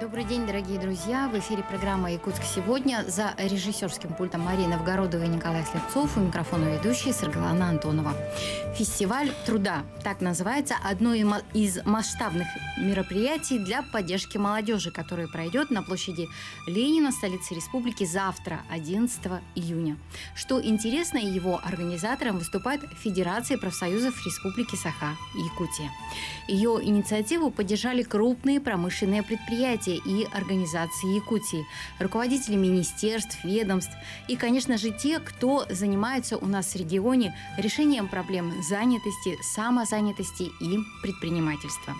Добрый день, дорогие друзья! В эфире программа «Якутск сегодня» за режиссерским пультом Марина Новгородова и Николай Слепцов, у микрофона ведущая Саргалана Антонова. Фестиваль труда. Так называется одно из масштабных мероприятий для поддержки молодежи, которое пройдет на площади Ленина, столицы республики, завтра, 11 июня. Что интересно, его организатором выступает Федерация профсоюзов Республики Саха, Якутия. Ее инициативу поддержали крупные промышленные предприятия, и организации Якутии, руководители министерств, ведомств и, конечно же, те, кто занимается у нас в регионе решением проблем занятости, самозанятости и предпринимательства.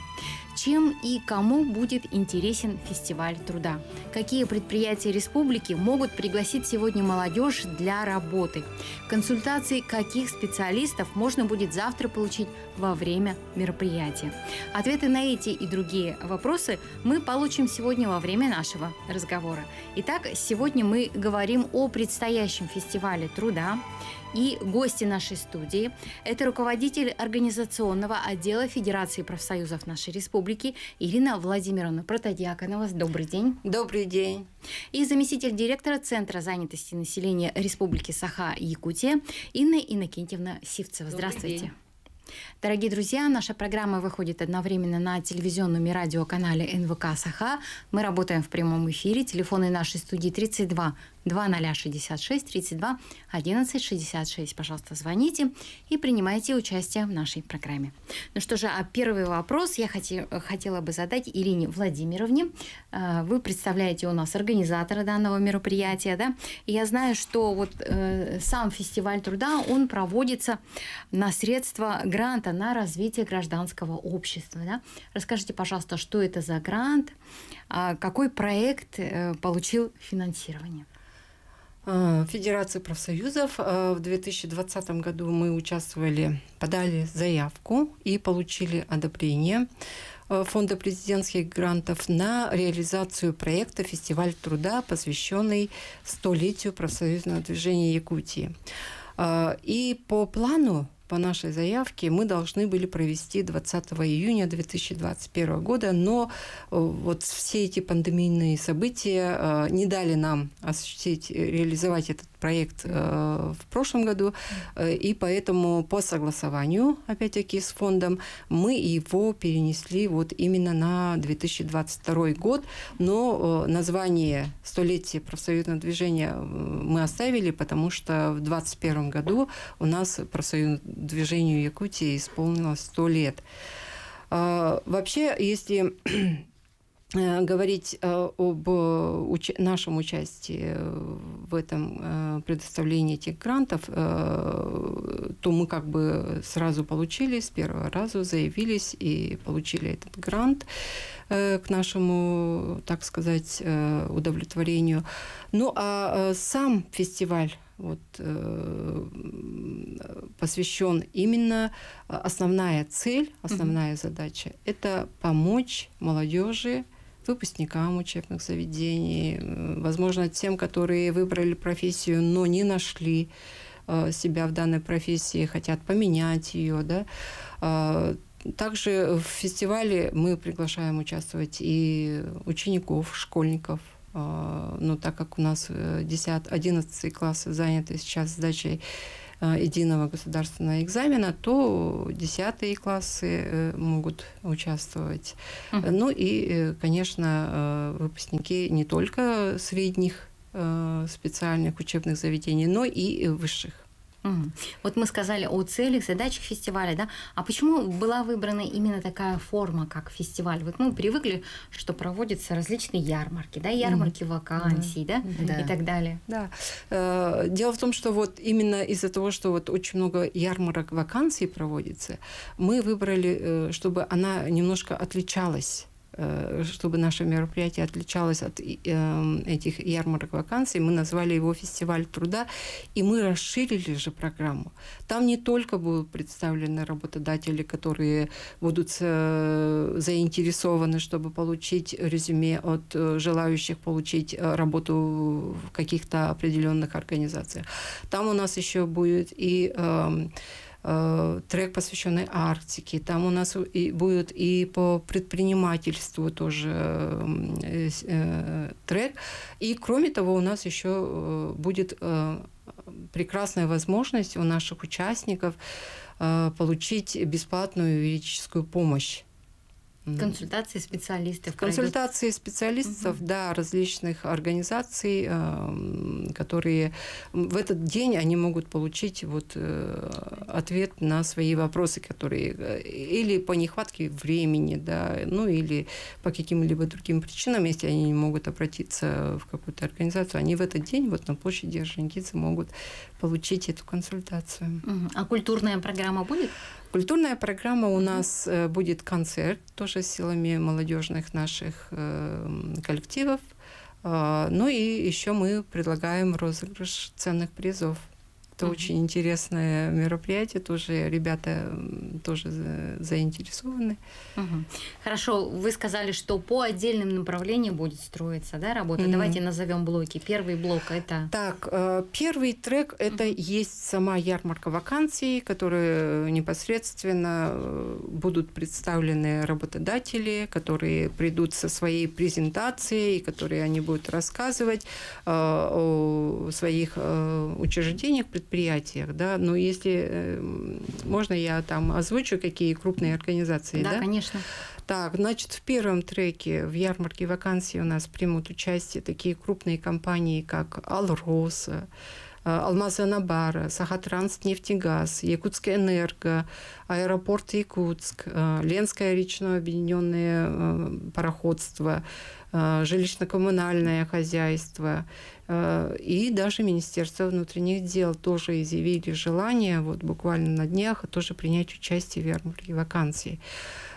Чем и кому будет интересен фестиваль труда? Какие предприятия республики могут пригласить сегодня молодежь для работы? Консультации каких специалистов можно будет завтра получить во время мероприятия? Ответы на эти и другие вопросы мы получим сегодня во время нашего разговора. Итак, сегодня мы говорим о предстоящем фестивале труда, и гости нашей студии – это руководитель организационного отдела Федерации профсоюзов нашей республики Ирина Владимировна Протодиаконова. Добрый день. Добрый день. И заместитель директора Центра занятости населения Республики Саха-Якутия Инна Иннокентьевна Сивцева. Здравствуйте. День. Дорогие друзья, наша программа выходит одновременно на телевизионном и радиоканале НВК Саха. Мы работаем в прямом эфире. Телефоны нашей студии 32 2066 32 11 66. Пожалуйста, звоните и принимайте участие в нашей программе. Ну что же, а первый вопрос я хоте, хотела бы задать Ирине Владимировне. А, вы представляете у нас организатора данного мероприятия, да? И я знаю, что вот э, сам фестиваль труда, он проводится на средства гранта на развитие гражданского общества, да? Расскажите, пожалуйста, что это за грант, а какой проект э, получил финансирование? Э, Федерации профсоюзов. Э, в 2020 году мы участвовали, подали заявку и получили одобрение э, Фонда президентских грантов на реализацию проекта «Фестиваль труда», посвященный столетию профсоюзного движения Якутии. И по плану по нашей заявке мы должны были провести 20 июня 2021 года, но э, вот все эти пандемийные события э, не дали нам осуществить, реализовать этот проект э, в прошлом году, и поэтому по согласованию, опять-таки, с фондом мы его перенесли вот именно на 2022 год, но название «Столетие профсоюзного движения» мы оставили, потому что в 2021 году у нас профсоюзное движению Якутии исполнилось сто лет. А, вообще, если э, говорить э, об уч- нашем участии в этом э, предоставлении этих грантов, то мы как бы сразу получили, с первого раза заявились и получили этот грант к нашему, так сказать, удовлетворению. Ну а сам фестиваль вот, э, посвящен именно э, основная цель, основная mm-hmm. задача – это помочь молодежи, выпускникам учебных заведений, э, возможно, тем, которые выбрали профессию, но не нашли себя в данной профессии, хотят поменять ее, да. Также в фестивале мы приглашаем участвовать и учеников, школьников, а, но так как у нас 10, э, 11 классы заняты сейчас сдачей э, единого государственного экзамена, то 10 классы э, могут участвовать. Uh-huh. Ну и, конечно, выпускники не только средних специальных учебных заведений, но и высших. Угу. Вот мы сказали о целях, задачах фестиваля, да? А почему была выбрана именно такая форма, как фестиваль? Вот мы привыкли, что проводятся различные ярмарки, да, ярмарки угу. вакансий, да, да, и так далее. Да. Э, дело в том, что вот именно из-за того, что вот очень много ярмарок вакансий проводится, мы выбрали, э, чтобы она немножко отличалась чтобы наше мероприятие отличалось от эм, этих ярмарок вакансий, мы назвали его «Фестиваль труда», и мы расширили же программу. Там не только будут представлены работодатели, которые будут э, заинтересованы, чтобы получить резюме от э, желающих получить работу в каких-то определенных организациях. Там у нас еще будет и эм, э, трек, посвященный Арктике. Там у нас и будет и по предпринимательству тоже э, э, трек. И кроме того, у нас еще э, будет э, прекрасная возможность у наших участников э, получить бесплатную юридическую помощь Консультации специалистов. Консультации пройдет. специалистов, угу. да, различных организаций, эм, которые в этот день они могут получить вот э, ответ на свои вопросы, которые э, или по нехватке времени, да, ну или по каким-либо другим причинам, если они не могут обратиться в какую-то организацию, они в этот день вот на площади Орджоникидзе могут получить эту консультацию. Угу. А культурная программа будет? Культурная программа у нас э, будет концерт, тоже силами молодежных наших э, коллективов. А, ну и еще мы предлагаем розыгрыш ценных призов. Это mm-hmm. очень интересное мероприятие, тоже ребята тоже заинтересованы. Mm-hmm. Хорошо, вы сказали, что по отдельным направлениям будет строиться, да, работа. Mm-hmm. Давайте назовем блоки. Первый блок это. Так, э, первый трек это mm-hmm. есть сама ярмарка вакансий, которые непосредственно э, будут представлены работодатели, которые придут со своей презентацией, которые они будут рассказывать э, о своих учреждениях предприятиях, да, но если э, можно, я там озвучу, какие крупные организации, да? Да, конечно. Так, значит, в первом треке в ярмарке вакансий у нас примут участие такие крупные компании, как Алроса, э, Алмаз Анабара, Сахатранс нефтегаз, Якутская энерго, аэропорт Якутск, э, Ленское речное объединенное пароходство, жилищно-коммунальное хозяйство, и даже Министерство внутренних дел тоже изъявили желание вот буквально на днях тоже принять участие в ярмарке вакансий.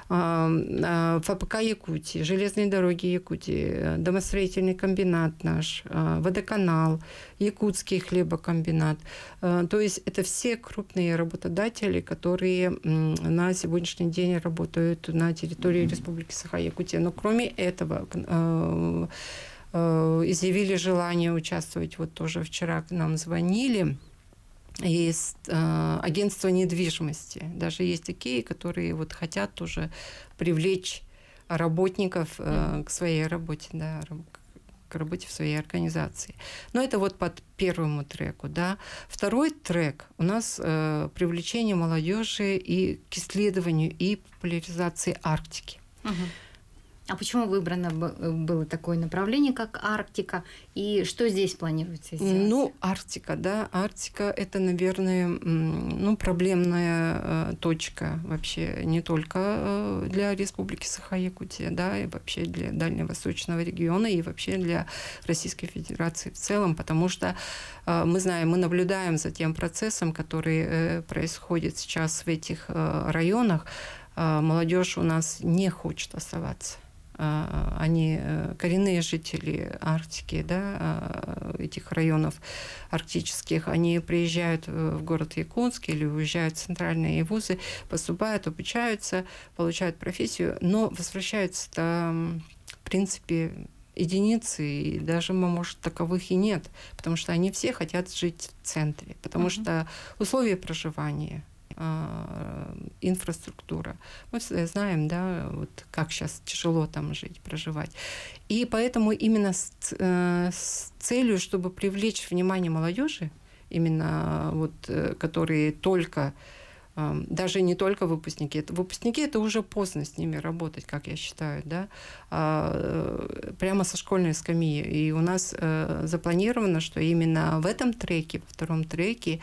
Э, ФПК Якутии, железные дороги Якутии, домостроительный комбинат наш, э, водоканал, якутский хлебокомбинат. То есть это все крупные работодатели, которые на сегодняшний день работают на территории Республики Саха-Якутия. Но кроме этого Э, изъявили желание участвовать. Вот тоже вчера к нам звонили из э, агентства недвижимости. Даже есть такие, которые вот хотят тоже привлечь работников э, к своей работе, да, к работе в своей организации. Но это вот под первому треку, да. Второй трек у нас э, привлечение молодежи и к исследованию и популяризации Арктики. Uh-huh. А почему выбрано было такое направление, как Арктика? И что здесь планируется сделать? Ну, Арктика, да. Арктика – это, наверное, ну, проблемная э, точка вообще не только э, для Республики Саха-Якутия, да, и вообще для Дальневосточного региона, и вообще для Российской Федерации в целом, потому что э, мы знаем, мы наблюдаем за тем процессом, который происходит сейчас в этих районах. Молодежь у нас не хочет оставаться они э, коренные жители Арктики, да, а, этих районов арктических, они приезжают в город Якутск или уезжают в центральные вузы, поступают, обучаются, получают профессию, но возвращаются там, в принципе, единицы, и даже, может, таковых и нет, потому что они все хотят жить в центре, потому uh-huh. что условия проживания – а, инфраструктура. Мы знаем, да, вот как сейчас тяжело там жить, проживать. И поэтому именно с, э, с целью, чтобы привлечь внимание молодежи, именно вот, э, которые только даже не только выпускники. Это, выпускники это уже поздно с ними работать, как я считаю, да, а, э, прямо со школьной скамьи. И у нас э, запланировано, что именно в этом треке, во втором треке,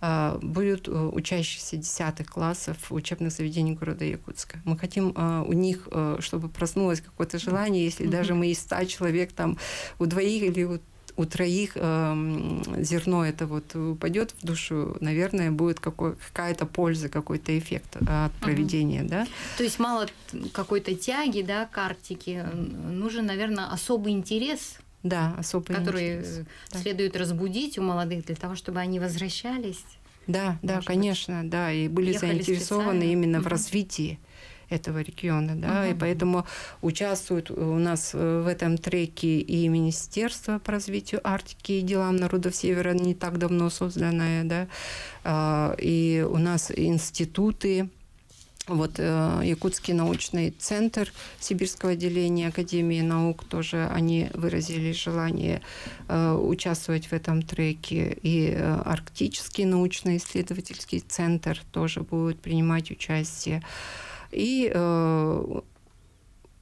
а, будут э, учащиеся десятых классов учебных заведений города Якутска. Мы хотим у них, чтобы проснулось какое-то желание, если даже мы из ста человек там у двоих или у у троих э, зерно это вот упадет в душу, наверное, будет какой, какая-то польза, какой-то эффект от проведения, угу. да. То есть мало какой-то тяги, да, к Арктике, нужен, наверное, особый интерес да, особый который интерес. следует да. разбудить у молодых для того, чтобы они возвращались. Да, да, конечно, да, и были заинтересованы специально. именно угу. в развитии этого региона, да, угу. и поэтому участвуют у нас в этом треке и Министерство по развитию Арктики и делам народов Севера, не так давно созданное, да, а, и у нас институты, вот э, Якутский научный центр Сибирского отделения Академии наук тоже они выразили желание э, участвовать в этом треке. И э, Арктический научно-исследовательский центр тоже будет принимать участие. И э,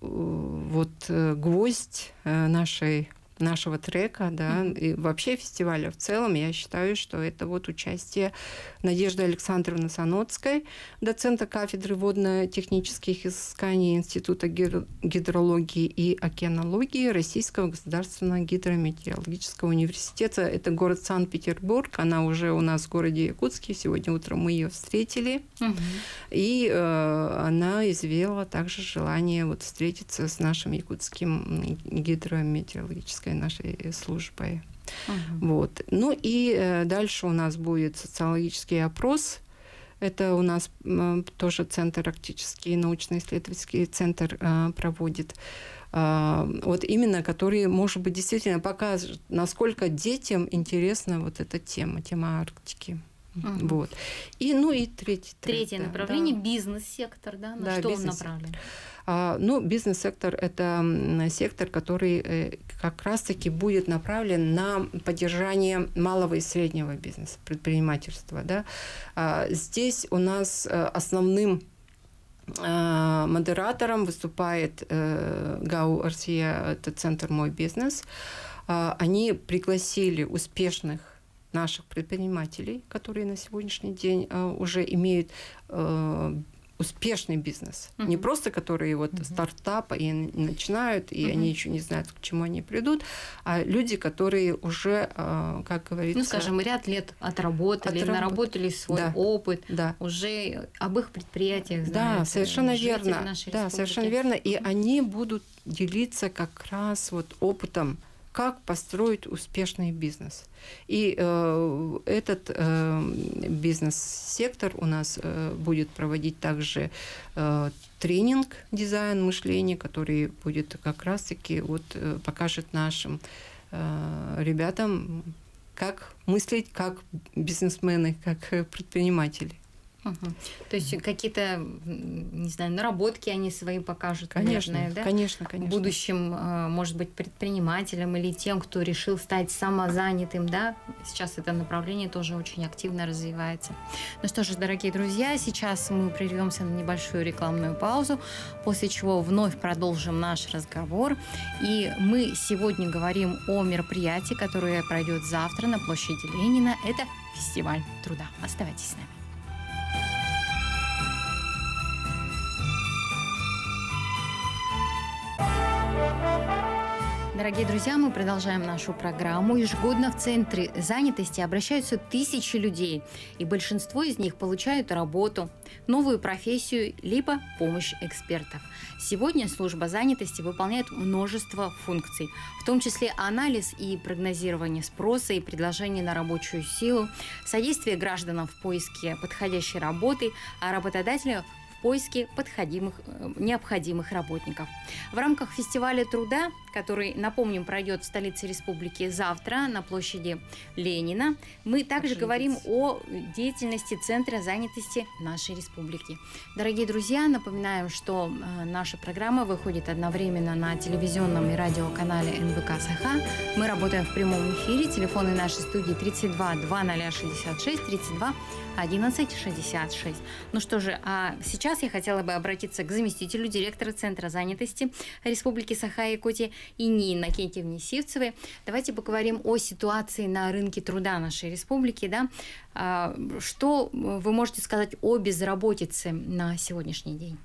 вот э, гвоздь э, нашей нашего трека, да, mm-hmm. и вообще фестиваля в целом, я считаю, что это вот участие Надежды Александровны Саноцкой, доцента кафедры водно-технических изысканий Института гидрологии и океанологии Российского государственного гидрометеорологического университета. Это город Санкт-Петербург, она уже у нас в городе Якутске, сегодня утром мы ее встретили, mm-hmm. и э, она извела также желание вот встретиться с нашим якутским гидрометеорологическим нашей службой. Угу. Вот. Ну и э, дальше у нас будет социологический опрос. Это у нас э, тоже Центр Арктический научно-исследовательский центр э, проводит. Э, вот именно, который, может быть, действительно покажет, насколько детям интересна вот эта тема, тема Арктики. Угу. Вот. И, ну и третий. Третье да, направление да. бизнес-сектор, да? На да, что он направлен? А, ну, бизнес-сектор – это сектор, который э, как раз-таки будет направлен на поддержание малого и среднего бизнеса, предпринимательства. Да? А, здесь у нас э, основным э, модератором выступает ГАУ РСИА, это Центр «Мой бизнес». А, они пригласили успешных наших предпринимателей, которые на сегодняшний день уже имеют успешный бизнес. Uh-huh. Не просто которые вот uh-huh. стартап и начинают, и uh-huh. они еще не знают, к чему они придут, а люди, которые уже, а, как говорится... Ну, скажем, ряд лет отработали, отработ... наработали свой да. опыт, да. уже об их предприятиях знают. Да, совершенно верно. Да, совершенно верно. И uh-huh. они будут делиться как раз вот опытом как построить успешный бизнес. И э, этот э, бизнес-сектор у нас э, будет проводить также э, тренинг дизайн мышления, который будет как раз-таки вот, э, покажет нашим э, ребятам, как мыслить как бизнесмены, как предприниматели. Угу. То есть какие-то, не знаю, наработки они свои покажут, конечно, наверное, да? Конечно, конечно. Будущим, э, может быть, предпринимателям или тем, кто решил стать самозанятым, да? Сейчас это направление тоже очень активно развивается. Ну что же, дорогие друзья, сейчас мы прервемся на небольшую рекламную паузу, после чего вновь продолжим наш разговор. И мы сегодня говорим о мероприятии, которое пройдет завтра на площади Ленина. Это фестиваль труда. Оставайтесь с нами. Дорогие друзья, мы продолжаем нашу программу. Ежегодно в Центре занятости обращаются тысячи людей, и большинство из них получают работу, новую профессию, либо помощь экспертов. Сегодня служба занятости выполняет множество функций, в том числе анализ и прогнозирование спроса и предложений на рабочую силу, содействие гражданам в поиске подходящей работы, а работодателю поиске подходимых, э, необходимых работников. В рамках фестиваля труда, который, напомним, пройдет в столице республики завтра на площади Ленина, мы также говорим о деятельности Центра занятости нашей республики. Дорогие друзья, напоминаем, что э, наша программа выходит одновременно на телевизионном и радиоканале НВК Саха. Мы работаем в прямом эфире. Телефоны нашей студии 32 2066 32 1166. Ну что же, а сейчас я хотела бы обратиться к заместителю директора Центра занятости Республики Саха-Якутия Ини Иннокентьевне Сивцевой. Давайте поговорим о ситуации на рынке труда нашей республики. Да? А, что вы можете сказать о безработице на сегодняшний день?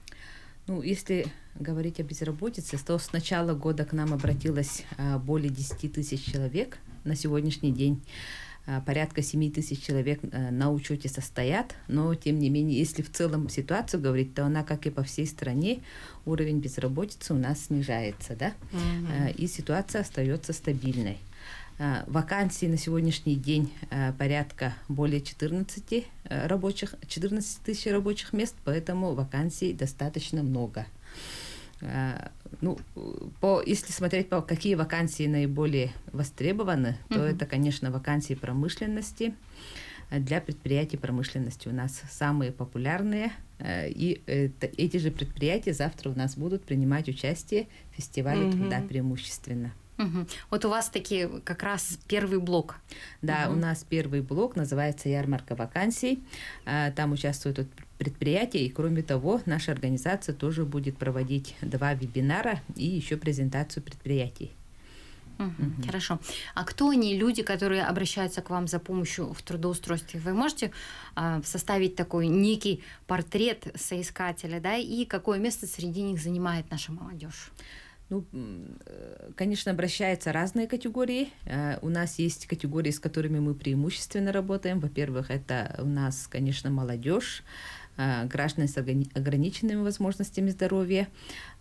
Ну, если говорить о безработице, то с начала года к нам обратилось а, более 10 тысяч человек на сегодняшний день. А, порядка 7 тысяч человек э, на учете состоят, но тем не менее, если в целом ситуацию говорить, то она, как и по всей стране, уровень безработицы у нас снижается, да, угу. и ситуация остается стабильной. Э, вакансий на сегодняшний день э, порядка более 14 рабочих, 14 тысяч рабочих мест, поэтому вакансий достаточно много. Ну, по, если смотреть по какие вакансии наиболее востребованы, то mm-hmm. это, конечно, вакансии промышленности, для предприятий промышленности у нас самые популярные. Э, и эти же предприятия завтра у нас будут принимать участие в фестивале mm-hmm. труда преимущественно. Угу. Вот у вас такие как раз первый блок. Да, угу. у нас первый блок называется ярмарка вакансий. Э, там участвуют предприятия, и кроме того, наша организация тоже будет проводить два вебинара и еще презентацию предприятий. Угу, Хорошо. А кто они, люди, которые обращаются к вам за помощью в трудоустройстве? Вы можете а, составить такой некий портрет соискателя, да, и какое место среди них занимает наша молодежь? Ну, э, конечно, обращаются разные категории. Э, у нас есть категории, с которыми мы преимущественно работаем. Во-первых, это у нас, конечно, молодежь, э, граждане с ограниченными возможностями здоровья.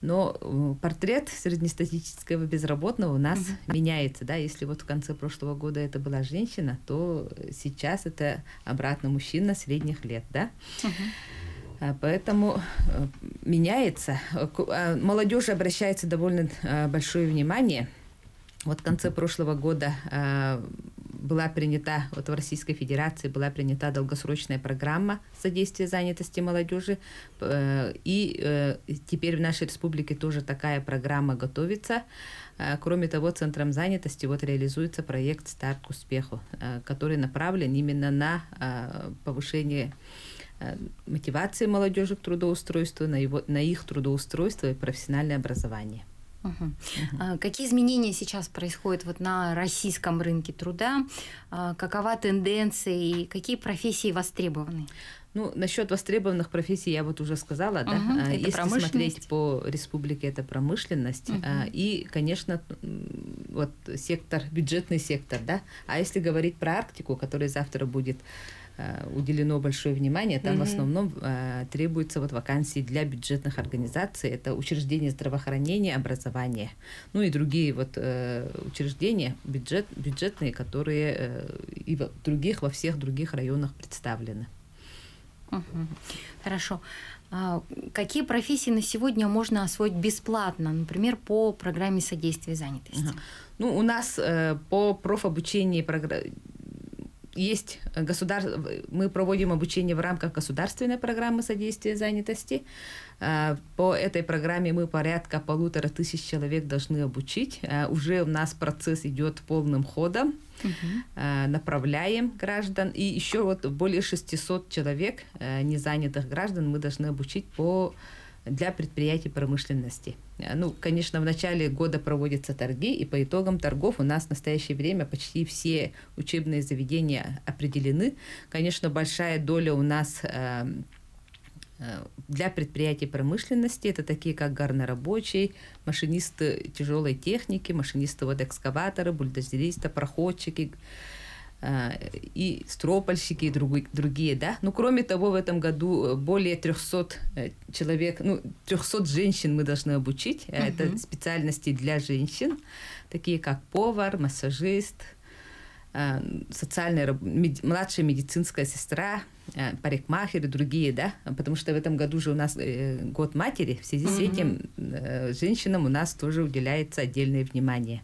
Но портрет среднестатистического безработного у нас uh-huh. меняется, да, если вот в конце прошлого года это была женщина, то сейчас это обратно мужчина средних лет, да. Uh-huh. Поэтому э, меняется. А, молодежь обращается довольно э, большое внимание. Вот в конце прошлого года была принята, вот в Российской Федерации была принята долгосрочная программа содействия занятости молодежи, э, и э, теперь в нашей республике тоже такая программа готовится. Э, кроме того, Центром занятости вот реализуется проект «Старт к успеху», который направлен именно на повышение мотивации молодежи к трудоустройству, на, его, на их трудоустройство и профессиональное образование. Угу. Угу. Какие изменения сейчас происходят вот на российском рынке труда? А, какова тенденция и какие профессии востребованы? Ну, насчет востребованных профессий я вот уже сказала, угу, да. Если смотреть по республике, это промышленность. Угу. И, конечно, вот сектор, бюджетный сектор, да. А если говорить про Арктику, которая завтра будет Э, уделено большое внимание. Там mm-hmm. в основном э, требуются вот вакансии для бюджетных организаций. Это учреждения здравоохранения, образования, ну и другие вот э, учреждения бюджет, бюджетные, которые э, и в других, во всех других районах представлены. Угу. Хорошо. А какие профессии на сегодня можно освоить бесплатно, например, по программе содействия занятости? Угу. Ну, у нас э, по профобучению программ есть государ... мы проводим обучение в рамках государственной программы содействия занятости. А, по этой программе мы порядка полутора тысяч человек должны обучить. А, уже у нас процесс идет полным ходом. Угу. Направляем граждан. И еще вот более 600 человек, незанятых граждан, мы должны обучить по для предприятий промышленности. Э, ну, конечно, в начале года проводятся торги, и по итогам торгов у нас в настоящее время почти все учебные заведения определены. Конечно, большая доля у нас э, э, для предприятий промышленности это такие как горнорабочие, машинисты тяжелой техники, машинисты вот экскаваторы, бульдозеристы, проходчики, и стропольщики, и другие, да. Ну, кроме того, в этом году э, более 300 э, человек, ну, 300 женщин мы должны обучить. Uh-huh. Это специальности для женщин, такие как повар, массажист, а, социальная, младшая медицинская сестра, парикмахер и другие, да, потому что в этом году же у нас э, год матери, в связи с этим женщинам у нас тоже уделяется отдельное внимание.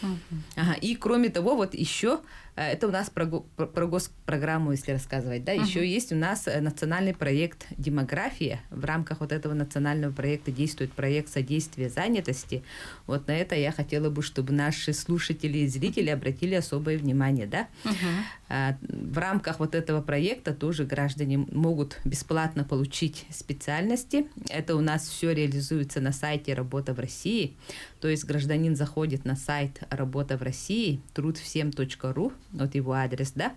Uh-huh. Ага, и кроме того, вот еще это у нас про, про, про госпрограмму, если рассказывать. Да? Uh-huh. Еще есть у нас э, национальный проект «Демография». В рамках вот этого национального проекта действует проект содействия занятости. Вот на это я хотела бы, чтобы наши слушатели и зрители обратили особое внимание. Да? Uh-huh. В рамках вот этого проекта тоже граждане могут бесплатно получить специальности. Это у нас все реализуется на сайте «Работа в России». То есть гражданин заходит на сайт «Работа в России», трудвсем.ру, вот его адрес, да,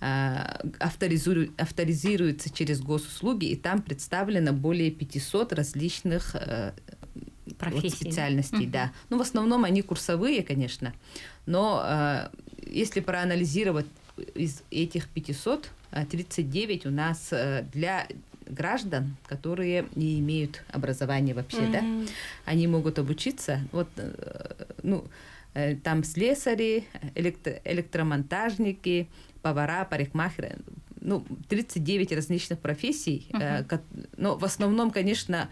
а, авторизирует, авторизируется через госуслуги, и там представлено более 500 различных э, вот, специальностей, угу. да. Ну, в основном они курсовые, конечно, но э, если проанализировать из этих 500, 39 у нас э, для граждан, которые не имеют образования вообще, mm-hmm. да, они могут обучиться. Вот, э, ну, Э, там слесари, электро- электромонтажники, повара, парикмахеры, ну, 39 различных профессий. Uh-huh. Но в основном, конечно,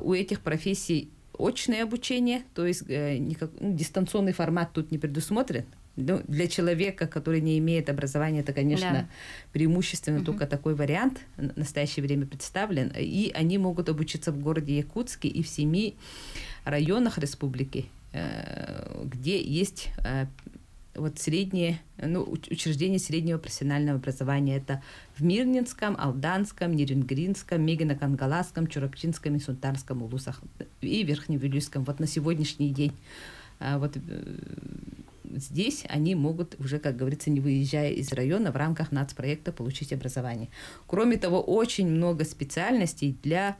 у этих профессий очное обучение, то есть никак, ну, дистанционный формат тут не предусмотрен. Ну, для человека, который не имеет образования, это, конечно, да. преимущественно угу. только такой вариант в настоящее время представлен. И они могут обучиться в городе Якутске и в семи районах республики, э, где есть э, вот средние, ну, учреждения среднего профессионального образования. Это в Мирнинском, Алданском, Нерюнгринском, Мегино-Кангаласском, Чурапчинском и Сунтарском улусах и Верхневилюйском. Вот на сегодняшний день а вот э, здесь они могут уже, как говорится, не выезжая из района, в рамках нацпроекта получить образование. Кроме того, очень много специальностей для э,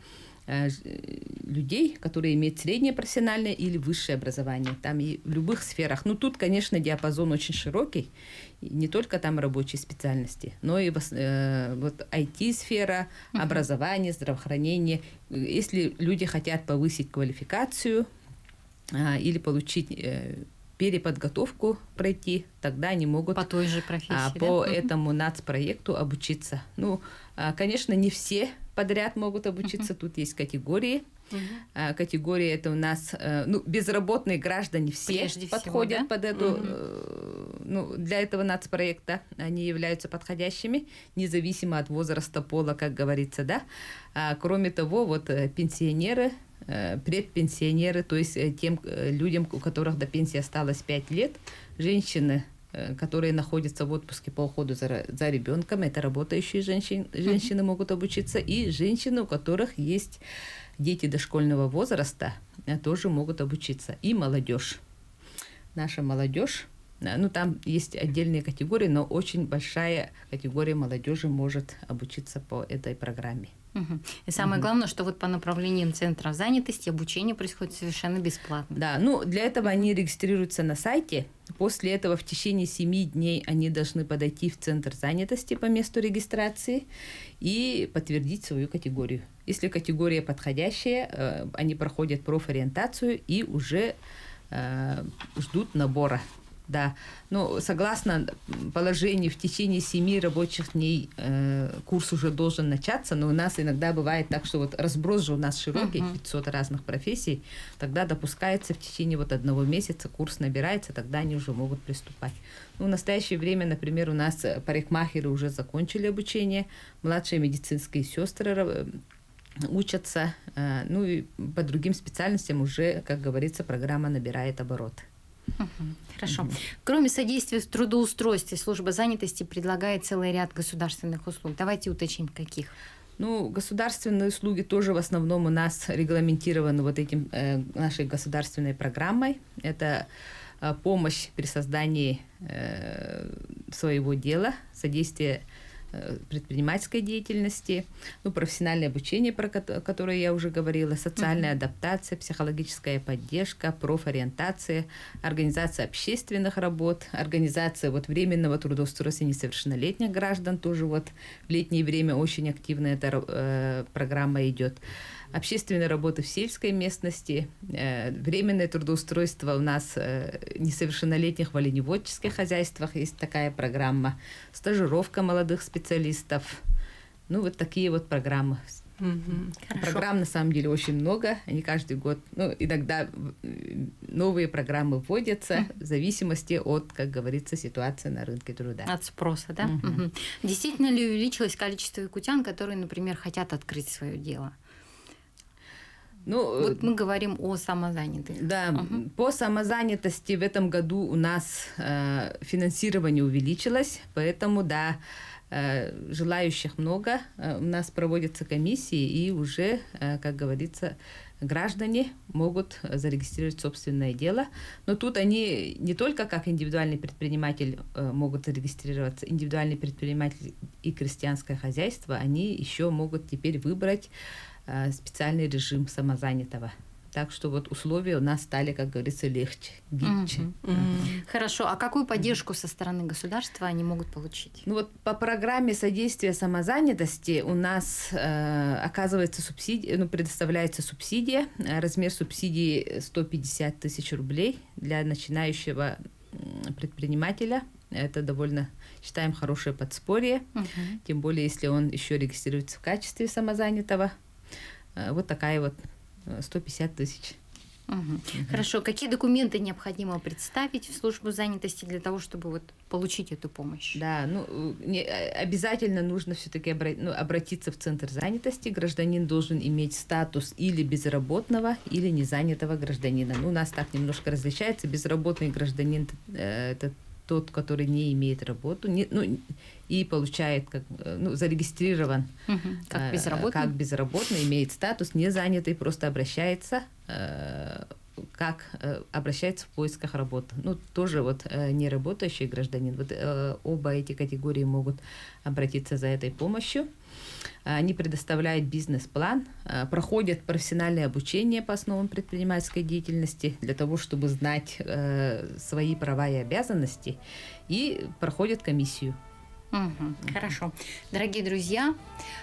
людей, которые имеют среднее профессиональное или высшее образование. Там и в любых сферах. Ну, тут, конечно, диапазон очень широкий. И не только там рабочие специальности, но и э, вот IT-сфера, образование, здравоохранение. Если люди хотят повысить квалификацию, а, или получить э, переподготовку пройти, тогда они могут по той же профессии, а, да? по этому нацпроекту обучиться. Ну, а, конечно, не все подряд могут обучиться. Тут есть категории. Uh-huh. Категории это у нас э, ну, безработные граждане все Прежде подходят всего, да? под эту, uh-huh. ну, для этого нацпроекта они являются подходящими, независимо от возраста пола, как говорится, да. А, кроме того, вот э, пенсионеры, предпенсионеры, то есть тем людям, у которых до пенсии осталось 5 лет, женщины, которые находятся в отпуске по уходу за, за ребенком, это работающие женщины, женщины могут обучиться, и женщины, у которых есть дети дошкольного возраста, тоже могут обучиться, и молодежь. Наша молодежь ну, там есть отдельные категории, но очень большая категория молодежи может обучиться по этой программе. Угу. И самое угу. главное, что вот по направлениям центров занятости обучение происходит совершенно бесплатно. Да, ну для этого они регистрируются на сайте. После этого в течение семи дней они должны подойти в центр занятости по месту регистрации и подтвердить свою категорию. Если категория подходящая, э, они проходят профориентацию и уже э, ждут набора да. Ну, согласно положению, в течение семи рабочих дней э, курс уже должен начаться, но у нас иногда бывает так, что вот разброс же у нас широкий, uh-huh. 500 разных профессий, тогда допускается в течение вот одного месяца курс набирается, тогда они уже могут приступать. Ну, в настоящее время, например, у нас парикмахеры уже закончили обучение, младшие медицинские сестры учатся, э, ну и по другим специальностям уже, как говорится, программа набирает обороты. Хорошо. Кроме содействия в трудоустройстве, служба занятости предлагает целый ряд государственных услуг. Давайте уточним, каких. Ну, государственные услуги тоже в основном у нас регламентированы вот этим э, нашей государственной программой. Это э, помощь при создании э, своего дела, содействие Э, предпринимательской деятельности, ну, профессиональное обучение, про которое я уже говорила, социальная mm-hmm. адаптация, психологическая поддержка, профориентация, организация общественных работ, организация вот временного трудоустройства несовершеннолетних граждан, тоже вот в летнее время очень активно эта э, программа идет общественной работы в сельской местности, э, временное трудоустройство у нас э, несовершеннолетних в оленеводческих хозяйствах есть такая программа, стажировка молодых специалистов. Ну, вот такие вот программы. Угу. Программ на самом деле очень много. Они каждый год, ну, иногда новые программы вводятся в зависимости от, как говорится, ситуации на рынке труда. От спроса, да? Угу. Действительно ли увеличилось количество якутян, которые, например, хотят открыть свое дело? Ну, вот мы говорим о самозанятых. Да, угу. по самозанятости в этом году у нас э, финансирование увеличилось, поэтому да, э, желающих много. Э, у нас проводятся комиссии, и уже, э, как говорится, граждане могут зарегистрировать собственное дело. Но тут они не только как индивидуальный предприниматель э, могут зарегистрироваться, индивидуальный предприниматель и крестьянское хозяйство, они еще могут теперь выбрать Э, специальный режим самозанятого. Так что вот условия у нас стали, как говорится, легче, гибче. Мгм. Хорошо. А какую поддержку со стороны государства они могут получить? Ну вот по программе содействия самозанятости у нас э, оказывается субсидия, ну, предоставляется субсидия. Э, Размер субсидии 150 тысяч рублей для начинающего предпринимателя. Это довольно, считаем, хорошее подспорье. Мгм. Тем более, если он еще регистрируется в качестве самозанятого. Э, Вот такая вот э, 150 тысяч. Мгм. Хорошо. Какие документы необходимо представить в службу занятости для того, чтобы вот получить эту помощь? Да, ну э, не, э, обязательно нужно все-таки обратиться в центр занятости. Гражданин должен иметь статус или безработного, или незанятого гражданина. Ну, у нас так немножко различается. Безработный гражданин э, это тот, который не имеет работу, не, ну, и получает, как, э, ну, зарегистрирован Мгм. Как э, безработный? как безработный, имеет статус, не занятый, просто обращается, э, как э, обращается в поисках работы. Ну, тоже вот э, неработающий гражданин. Вот э, оба эти категории могут обратиться за этой помощью. Они предоставляют бизнес-план, э, проходят профессиональное обучение по основам предпринимательской деятельности для того, чтобы знать э, свои права и обязанности, и проходят комиссию. Хорошо. Дорогие друзья,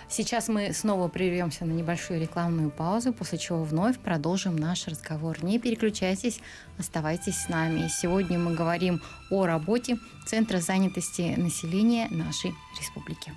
сейчас мы снова прервемся на небольшую рекламную паузу, после чего вновь продолжим наш разговор. Не переключайтесь, оставайтесь с нами. Сегодня мы говорим о работе Центра занятости населения нашей республики.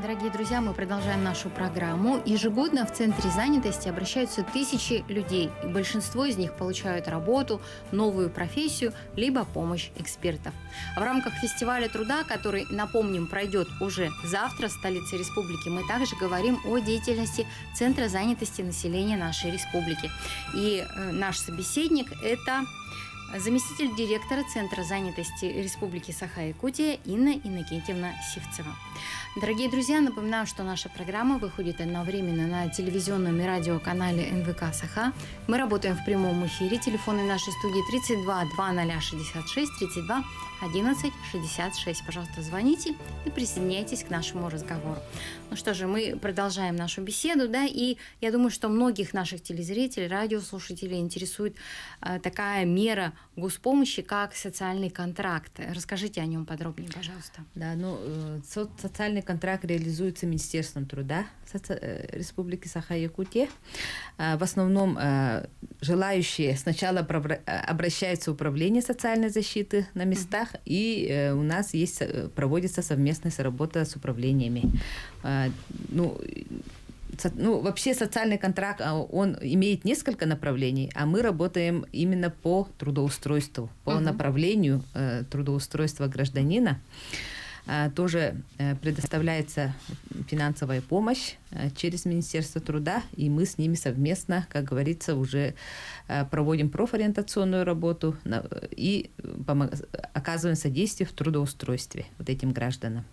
Дорогие друзья, мы продолжаем нашу программу. Ежегодно в Центре занятости обращаются тысячи людей, и большинство из них получают работу, новую профессию, либо помощь экспертов. В рамках фестиваля труда, который, напомним, пройдет уже завтра в столице республики, мы также говорим о деятельности Центра занятости населения нашей республики. И э, наш собеседник – это заместитель директора Центра занятости Республики Саха-Якутия Инна Иннокентьевна Сивцева. Дорогие друзья, напоминаю, что наша программа выходит одновременно на телевизионном и радиоканале НВК Саха. Мы работаем в прямом эфире. Телефоны нашей студии 32 2066 32 11 66. Пожалуйста, звоните и присоединяйтесь к нашему разговору. Ну что же, мы продолжаем нашу беседу, да, и я думаю, что многих наших телезрителей, радиослушателей интересует э, такая мера госпомощи, как социальный контракт. Расскажите о нем подробнее, пожалуйста. Да, ну, э, со- социальный контракт реализуется Министерством труда э, Республики Саха-Якутия. Э, В основном э, желающие сначала э, обращаются в управление социальной защиты на местах, и э, у нас есть, э, проводится совместная работа с управлениями. Э, Ну, со- ну, вообще социальный контракт, а, он имеет несколько направлений, а мы работаем именно по трудоустройству, по Мгм. направлению э, трудоустройства гражданина. А, Тоже э, предоставляется финансовая помощь э, через Министерство труда, и мы с ними совместно, как говорится, уже э, проводим профориентационную работу на- и помо- оказываем содействие в трудоустройстве вот этим гражданам.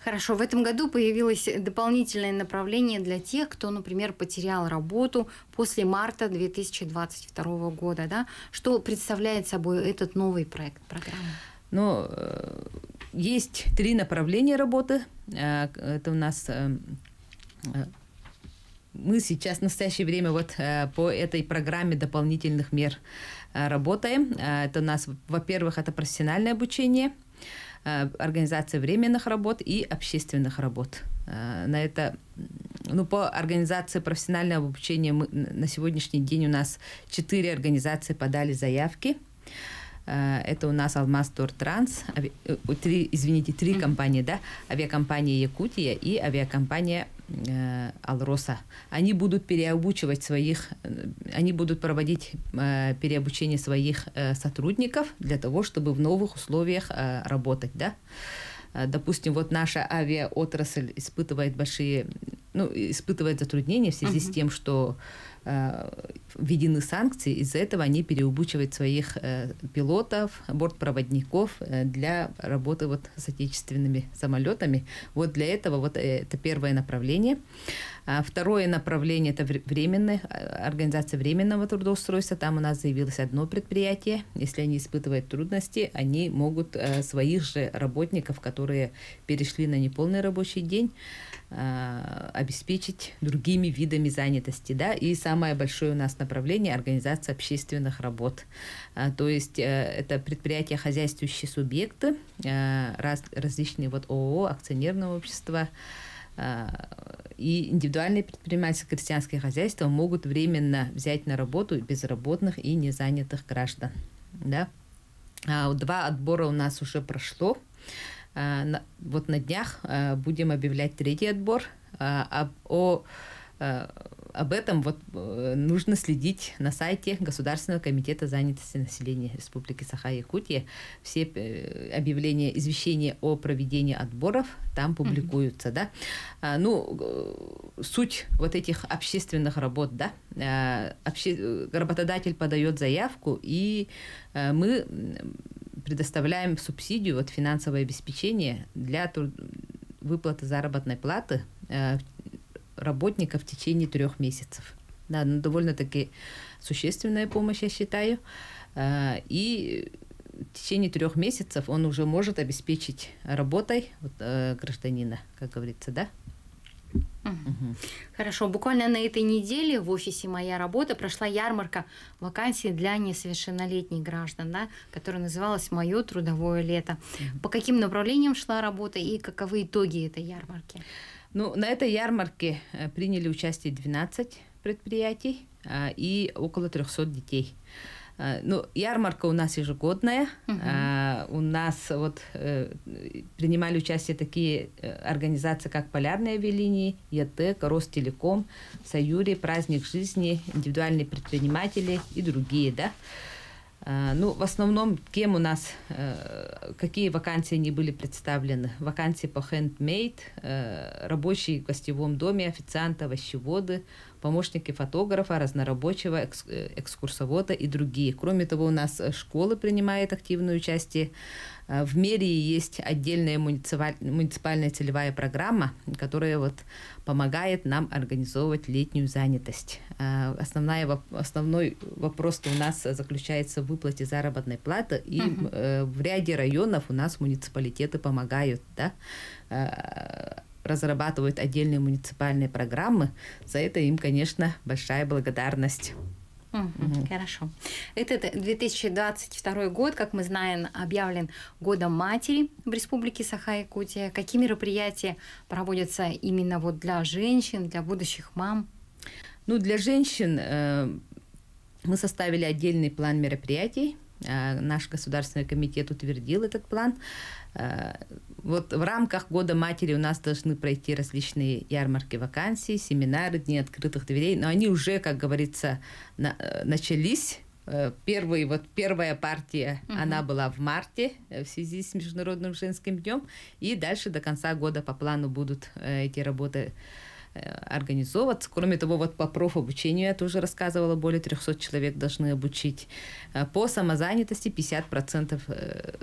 Хорошо, в этом году появилось дополнительное направление для тех, кто, например, потерял работу после марта 2022 года. Да? Что представляет собой этот новый проект программы? Но э, есть три направления работы. Э, Это у нас э, мы сейчас в настоящее время вот по этой программе дополнительных мер работаем. Это у нас, во-первых, это профессиональное обучение, э, организация временных работ и общественных работ. Э, На это, ну, по организации профессионального обучения мы, на сегодняшний день у нас четыре организации подали заявки. Э, Это у нас Алмаз Транс, три, извините, три компании, да, авиакомпания Якутия и авиакомпания э, Алроса. Они будут переобучивать своих, э, они будут проводить э, переобучение своих э, сотрудников для того, чтобы в новых условиях э, работать, да. Э, Допустим, вот наша авиаотрасль испытывает большие ну, испытывает затруднения в связи uh-huh. с тем, что Э, введены санкции, из-за этого они переубучивают своих э, пилотов, бортпроводников э, для работы вот с отечественными самолетами. Вот для этого вот это первое направление. А второе направление – это временная, организация временного трудоустройства. Там у нас заявилось одно предприятие. Если они испытывают трудности, они могут своих же работников, которые перешли на неполный рабочий день, Э, обеспечить другими видами занятости. Да? И самое большое у нас направление – организация общественных работ. А, то есть э, это предприятия, хозяйствующие субъекты, э, раз, различные вот ООО, акционерные общества, и индивидуальные предпринимательские крестьянские хозяйства могут временно взять на работу безработных и незанятых граждан. Да? А, два отбора у нас уже прошло. А, вот на днях а, будем объявлять третий отбор. А, о, об этом вот э, нужно следить на сайте Государственного комитета занятости населения Республики Саха-Якутия. Все э, объявления, извещения о проведении отборов там публикуются, mm-hmm. да. Ну, э, суть вот этих общественных работ, да, обще... работодатель подает заявку, и мы предоставляем субсидию, вот финансовое обеспечение для выплаты заработной платы э, работника в течение трех месяцев. Да, ну, довольно-таки существенная помощь, я считаю. Э, и в течение трех месяцев он уже может обеспечить работой вот, э, гражданина, как говорится, да? Угу. Хорошо. Буквально на этой неделе в офисе «Моя работа» прошла ярмарка вакансий для несовершеннолетних граждан, да, которая называлась «Мое трудовое лето». Угу. По каким направлениям шла работа и каковы итоги этой ярмарки? Ну, на этой ярмарке э, приняли участие 12 предприятий а, и около 300 детей. А, ну, ярмарка у нас ежегодная. А, у нас вот э, принимали участие такие э, организации, как Полярные авиалинии, ЯТЭК, Ростелеком, Саюри, Праздник жизни, индивидуальные предприниматели и другие, да. А, ну, в основном, кем у нас, э, какие вакансии не были представлены? Вакансии по handmade, э, рабочий в гостевом доме, официанта, овощеводы, помощники фотографа, разнорабочего, экскурсовода и другие. Кроме того, у нас школы принимают активное участие. Э, в мере есть отдельная муниципальная целевая программа, которая вот помогает нам организовывать летнюю занятость. Э, основная, основной вопрос у нас заключается в выплате заработной платы, и uh-huh. в ряде районов у нас муниципалитеты помогают да, разрабатывают отдельные муниципальные программы. За это им, конечно, большая благодарность. Угу. Хорошо. Этот 2022 год, как мы знаем, объявлен годом матери в Республике Саха-Якутия. Какие мероприятия проводятся именно вот для женщин, для будущих мам? Ну, для женщин э, мы составили отдельный план мероприятий. Э, наш Государственный комитет утвердил этот план. Э, вот в рамках Года матери у нас должны пройти различные ярмарки вакансий, семинары, дни открытых дверей, но они уже, как говорится, на, э, начались. Первый, вот первая партия, угу. она была в марте в связи с Международным женским днем, и дальше до конца года по плану будут эти работы организовываться. Кроме того, вот по профобучению я тоже рассказывала, более 300 человек должны обучить. По самозанятости 50%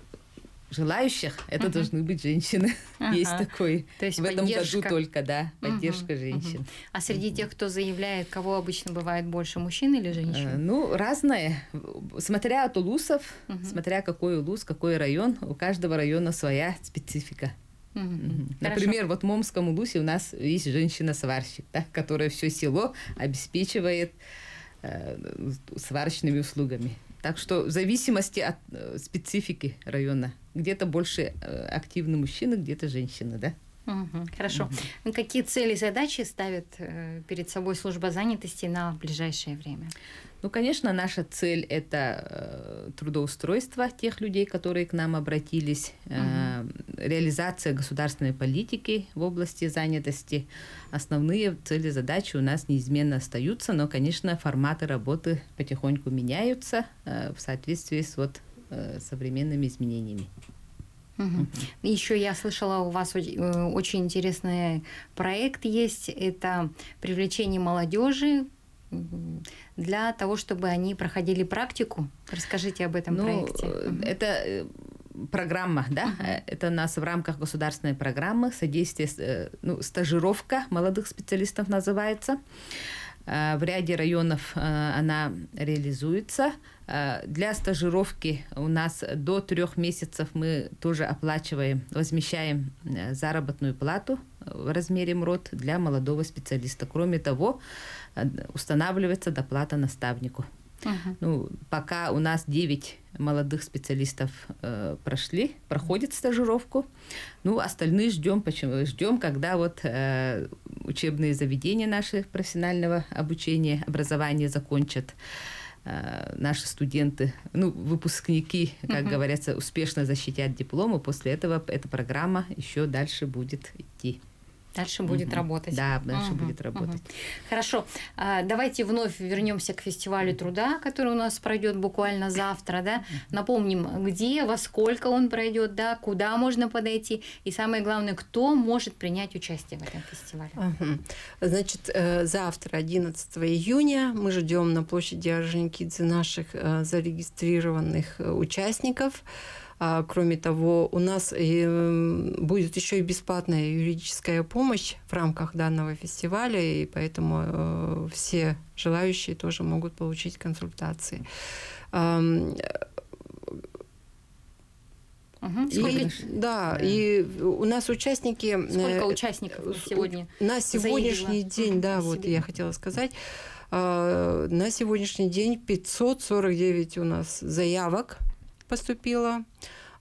желающих это uh-huh. должны быть женщины. Uh-huh. Есть такой. То есть в этом году только, да, поддержка uh-huh. женщин. Uh-huh. А среди тех, кто заявляет, кого обычно бывает больше, мужчин или женщин? Ну, разное. Смотря от улусов, uh-huh. смотря какой улус, какой район, у каждого района своя специфика. Uh-huh. Например, вот в Момском улусе у нас есть женщина-сварщик, да, которая все село обеспечивает э, сварочными услугами. Так что в зависимости от э, специфики района где-то больше э, активны мужчины, где-то женщины, да? Угу, хорошо. Угу. Какие цели и задачи ставит э, перед собой служба занятости на ближайшее время? Ну, конечно, наша цель – это э, трудоустройство тех людей, которые к нам обратились, э, угу. Реализация государственной политики в области занятости. Основные цели, задачи у нас неизменно остаются, но, конечно, форматы работы потихоньку меняются э, в соответствии с вот, э, современными изменениями. Мгм. Еще я слышала, у вас э, очень интересный проект есть. Это привлечение молодежи для того, чтобы они проходили практику. Расскажите об этом Ну, проекте. это программа, да. Э, это у нас в рамках государственной программы содействие, э, ну, стажировка молодых специалистов называется. Э, В ряде районов она реализуется. Для стажировки у нас до трех месяцев мы тоже оплачиваем, возмещаем заработную плату в размере МРОД для молодого специалиста. Кроме того, устанавливается доплата наставнику. Ну, пока у нас 9 молодых специалистов э, прошли, проходят стажировку. Ну, остальные ждем, почему? Ждем, когда вот э, учебные заведения наши профессионального обучения, образования закончат. Э, наши студенты, ну, выпускники, как Мгм. говорится, успешно защитят дипломы. После этого эта программа еще дальше будет идти. Дальше будет Мгм. работать. Да, дальше Мгм, будет работать. мгм. Хорошо. А, Давайте вновь вернемся к фестивалю труда, который у нас пройдет буквально завтра. Да? Напомним, где, во сколько он пройдет, да, куда можно подойти. И самое главное, кто может принять участие в этом фестивале. Ага. Значит, э, завтра, 11 июня, мы ждем на площади Орджоникидзе наших э, зарегистрированных э, участников. А, Кроме того, у нас и, м, будет еще и бесплатная юридическая помощь в рамках данного фестиваля, и поэтому э, все желающие тоже могут получить консультации. Мгм. и- Сколько, да, Да. и у нас участники... э, сколько участников с- сегодня? На сегодняшний заявила. день, да, о вот я хотела сказать, а, на сегодняшний день 549 у нас заявок поступило.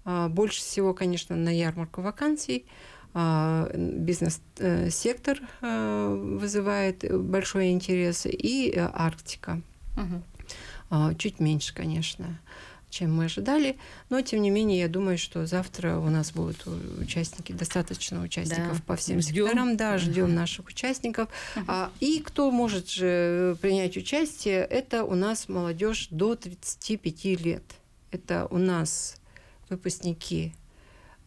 А, Больше всего, конечно, на ярмарку вакансий. А, Бизнес-сектор э, вызывает большой интерес и э, Арктика. А, Чуть меньше, конечно, чем мы ожидали. Но, тем не менее, я думаю, что завтра у нас будут участники, достаточно участников Да, по всем ждём. секторам. Да, ждем Ага. наших участников. А, И кто может же принять участие, это у нас молодежь до 35 лет. Это у нас выпускники,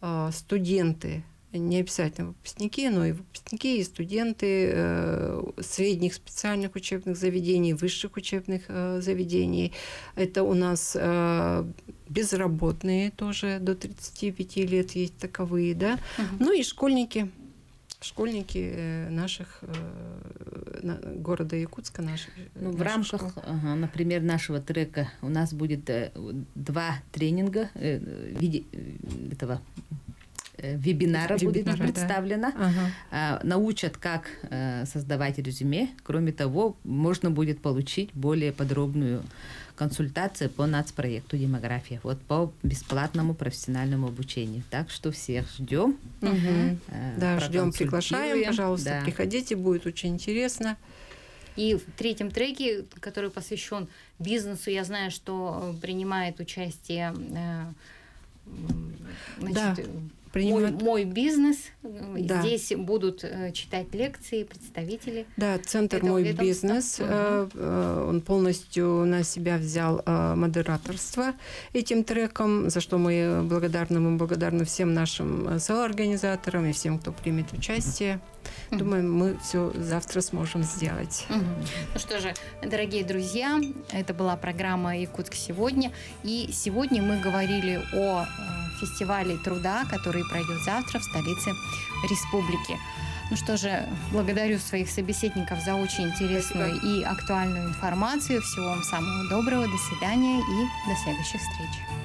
а, студенты, не обязательно выпускники, но и выпускники, и студенты э, средних специальных учебных заведений, высших учебных э, заведений. Это у нас э, безработные тоже до 35 лет есть таковые, да. Мгм. Ну и школьники, школьники э, наших э, города Якутска, наших. э, Ну, в рамках, школ. ага, например, нашего трека у нас будет два тренинга в виде этого вебинара будет Вебинара, да. представлено. Ага. А, научат, как э, создавать резюме. Кроме того, можно будет получить более подробную консультацию по нацпроекту «Демография», вот по бесплатному профессиональному обучению. Так что всех ждем. Э, Да, ждем, приглашаем, пожалуйста, Да. приходите, будет очень интересно. И в третьем треке, который посвящен бизнесу, я знаю, что э, принимает участие э, значит, Да, э, мой, Принимают- мой бизнес. Э, Да. Здесь будут э, читать лекции представители. Да, центр «Мой ведомства. бизнес», э, он полностью на себя взял модераторство этим треком, за что мы благодарны, мы благодарны всем нашим соорганизаторам и всем, кто примет участие. Думаю, мы все завтра сможем сделать. Ну что же, дорогие друзья, это была программа «Якутск сегодня». И сегодня мы говорили о э, фестивале труда, который пройдет завтра в столице республики. Ну что же, благодарю своих собеседников за очень интересную и актуальную информацию. Всего вам самого доброго, до свидания и до следующих встреч.